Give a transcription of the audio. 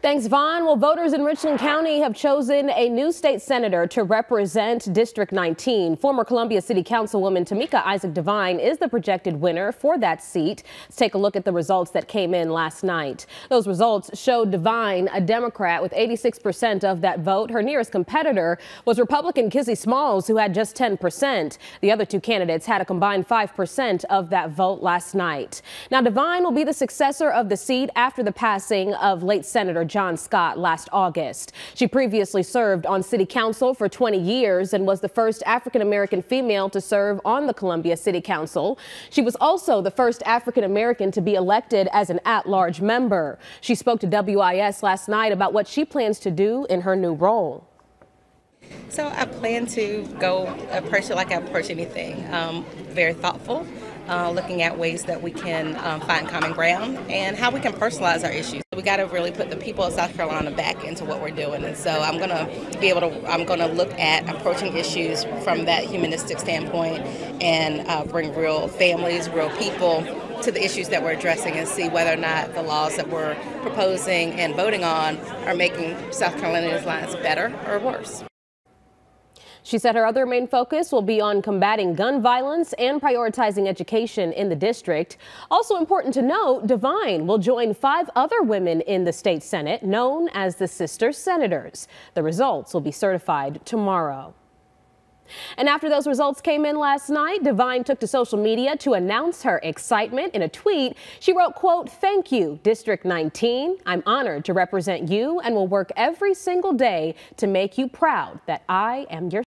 Thanks, Vaughn. Well, voters in Richland County have chosen a new state senator to represent District 19. Former Columbia City Councilwoman Tameika Isaac Devine is the projected winner for that seat. Let's take a look at the results that came in last night. Those results showed Devine a Democrat with 86% of that vote. Her nearest competitor was Republican Kizzy Smalls, who had just 10%. The other two candidates had a combined 5% of that vote last night. Now, Devine will be the successor of the seat after the passing of late Senator John Scott last August. She previously served on city council for 20 years and was the first African American female to serve on the Columbia City Council. She was also the first African American to be elected as an at-large member. She spoke to WIS last night about what she plans to do in her new role. So I plan to go approach it like I approach anything, um, very thoughtful, uh, looking at ways that we can um, find common ground and how we can personalize our issues. We got to really put the people of South Carolina back into what we're doing, and so I'm going to be able to. I'm going to look at approaching issues from that humanistic standpoint and uh, bring real families, real people to the issues that we're addressing and see whether or not the laws that we're proposing and voting on are making South Carolina's lives better or worse. She said her other main focus will be on combating gun violence and prioritizing education in the district. Also important to note, Devine will join five other women in the state Senate known as the Sister Senators. The results will be certified tomorrow. And after those results came in last night, Devine took to social media to announce her excitement. In a tweet, she wrote, quote, thank you, District 19. I'm honored to represent you and will work every single day to make you proud that I am your